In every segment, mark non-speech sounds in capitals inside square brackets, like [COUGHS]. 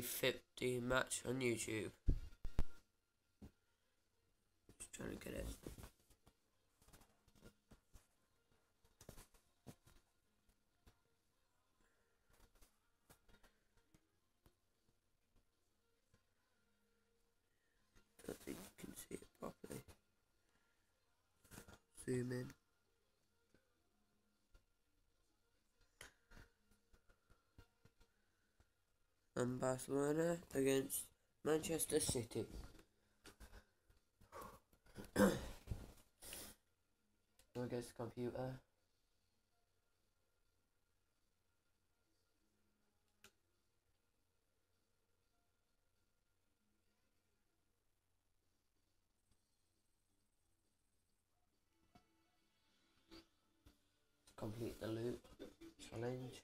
50 match on YouTube. Just trying to get it. Don't think you can see it properly. Zoom in. And Barcelona against Manchester City. [COUGHS] against the computer. Complete the loop challenge.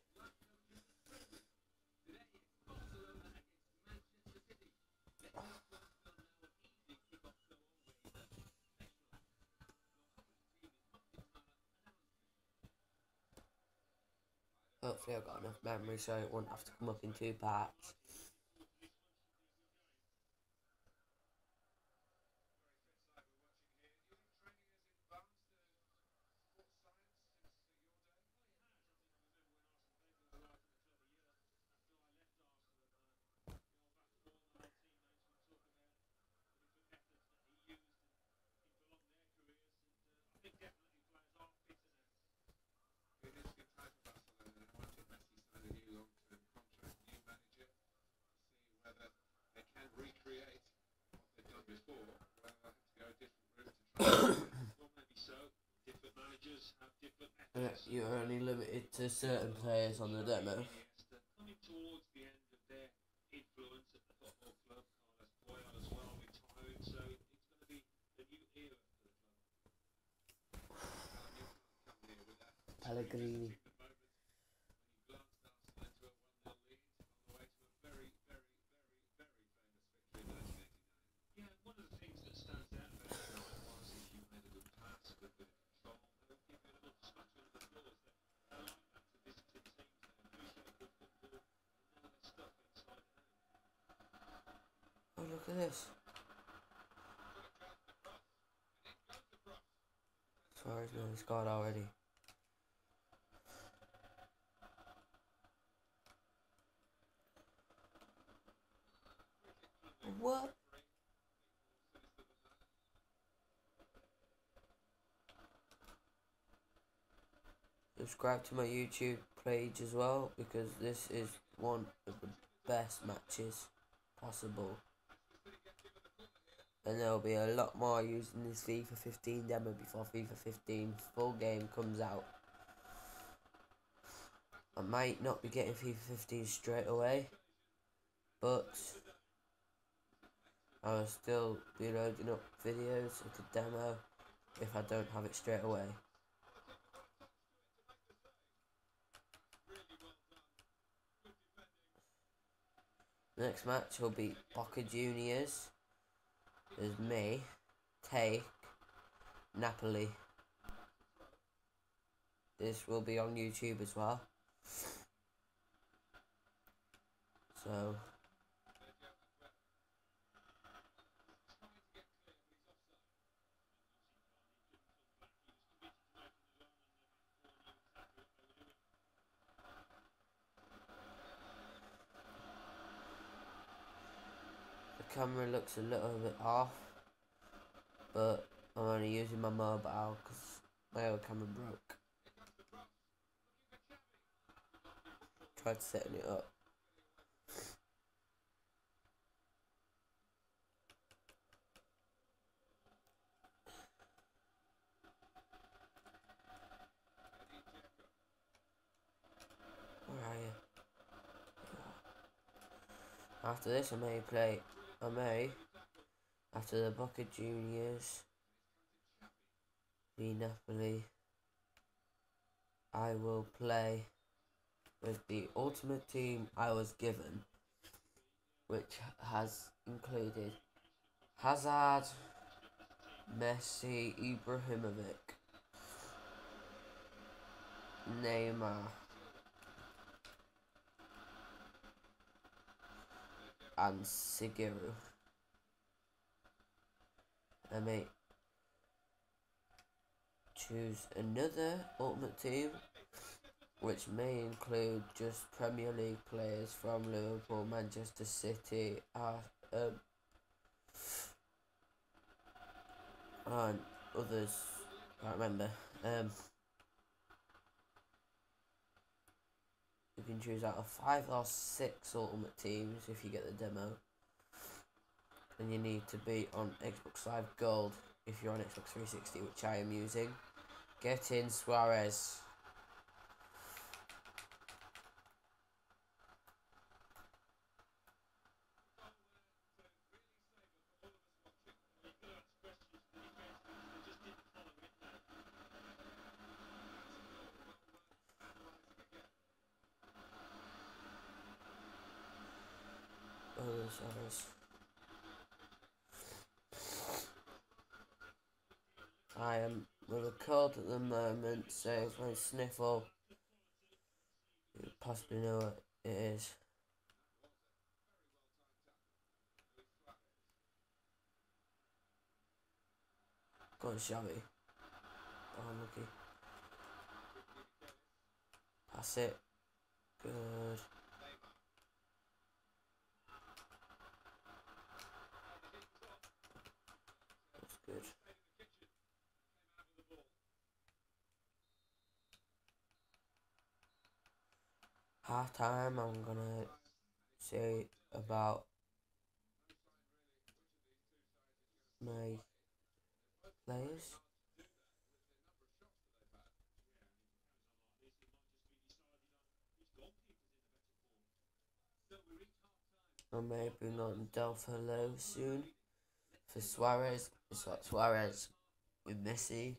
Hopefully I've got enough memory so it won't have to come up in two parts. Uh, you're only limited to certain players on the demo. Coming towards the end of their influence at the football club, Carlos Boyan as well retiring, so it's going to be a new era for the club. Pellegrini. Yeah, one of the things that stands out about it was if you made a good pass with the control, they'll give you a little smattering of applause. They like that to visiting teams. They appreciate good football and all that stuff inside and out. Oh, look at this. Suarez nearly scored already. What? Subscribe to my YouTube page as well because this is one of the best matches possible. And there will be a lot more using this FIFA 15 demo before FIFA 15 full game comes out. I might not be getting FIFA 15 straight away, but I will still be loading up videos of the demo if I don't have it straight away. Next match will be Boca Juniors. There's me, Take, Napoli. This will be on YouTube as well. So camera looks a little bit off, but I'm only using my mobile because my old camera broke. Tried setting it up. Where are you? Ah. After this, I may play. I may, after the Boca Juniors, the Napoli, I will play with the ultimate team I was given, which has included Hazard, Messi, Ibrahimovic, Neymar. And Sigiru. I may choose another Ultimate Team, which may include just Premier League players from Liverpool, Manchester City, uh, um, and others. I Can't remember. Um, you can choose out of five or six Ultimate Teams if you get the demo. And you need to be on Xbox Live Gold if you're on Xbox 360, which I am using. Get in Suarez. Suarez. I am with a cold at the moment, so if I sniffle, you possibly know what it is. Go on, Xavi. Oh, lucky. Pass it. Half time I'm gonna say about my players. I may bring on Deulofeu soon for Suarez. It's like Suarez with Messi.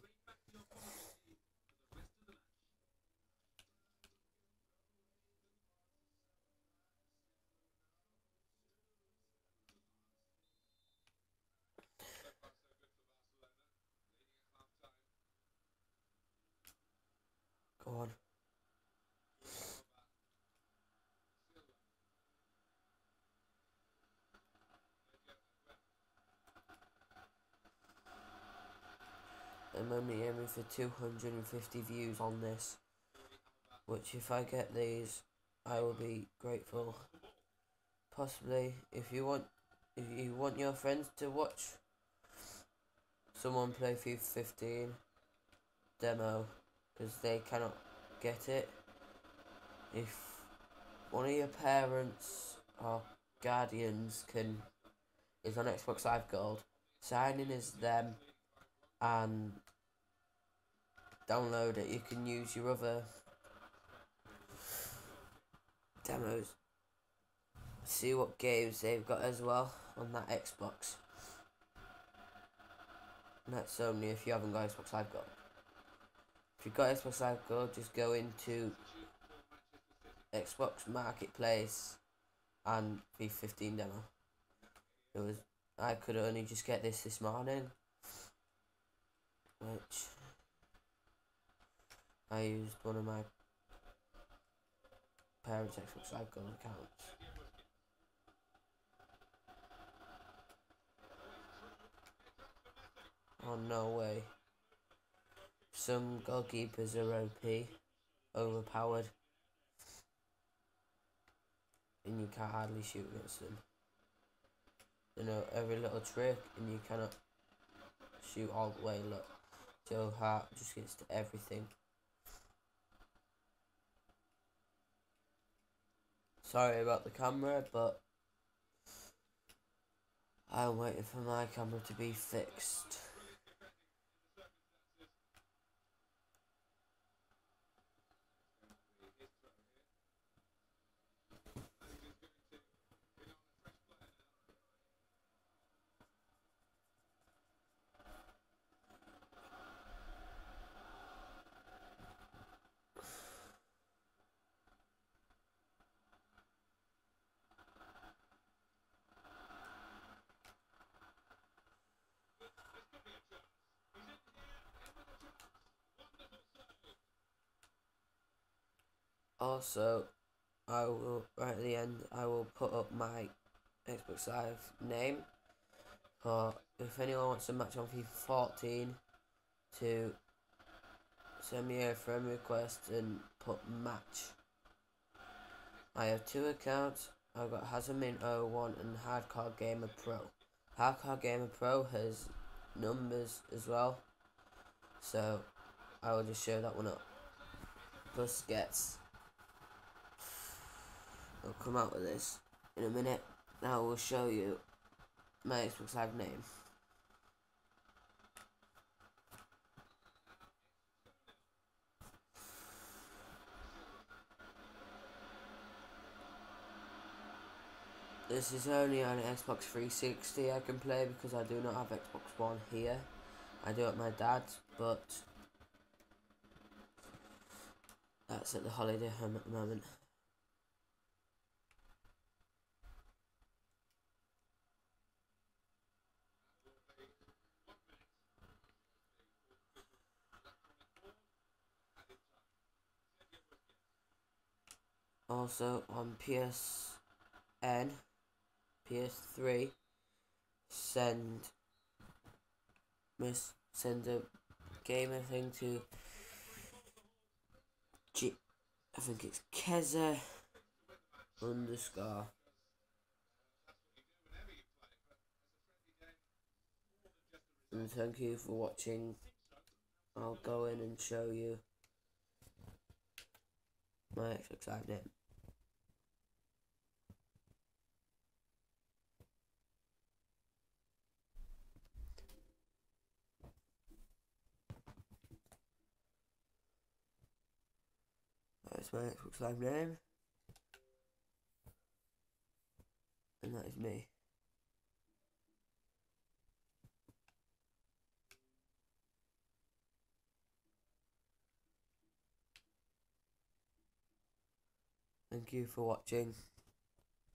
Go on. I'm only aiming for 250 views on this, which if I get these, I will be grateful. Possibly, if you want, if you want your friends to watch someone play FIFA 15 demo, because they cannot get it. If one of your parents or guardians can is on Xbox Live Gold, sign in as them and download it. You can use your other demos. See what games they've got as well on that Xbox. And that's only if you haven't got Xbox I've got. If you've got Xbox Live Gold, just go into Xbox Marketplace and V15 demo. It was I could only just get this this morning, which I used one of my parents' Xbox Gold accounts. Oh no way. Some goalkeepers are OP, overpowered, and you can't hardly shoot against them. You know, every little trick, and you cannot shoot all the way. Look, Joe Hart just gets to everything. Sorry about the camera, but I'm waiting for my camera to be fixed. Also, I will right at the end. I will put up my Xbox Live name. Or if anyone wants to match on FIFA 14, to send me a friend request and put match. I have two accounts. I've got Hazamin 01 and Hardcore Gamer Pro. Hardcore Gamer Pro has numbers as well. So I will just show that one up. Plus gets I'll come out with this in a minute. Now I will show you my Xbox Live name. This is only on Xbox 360 I can play because I do not have Xbox One here. I do at my dad's, but that's at the holiday home at the moment. Also on PSN, PS3, send miss send a gamer thing to G I think it's Keza underscore and thank you for watching I'll go in and show you my Xbox Live name. That's my Xbox Live name. And that is me. Thank you for watching.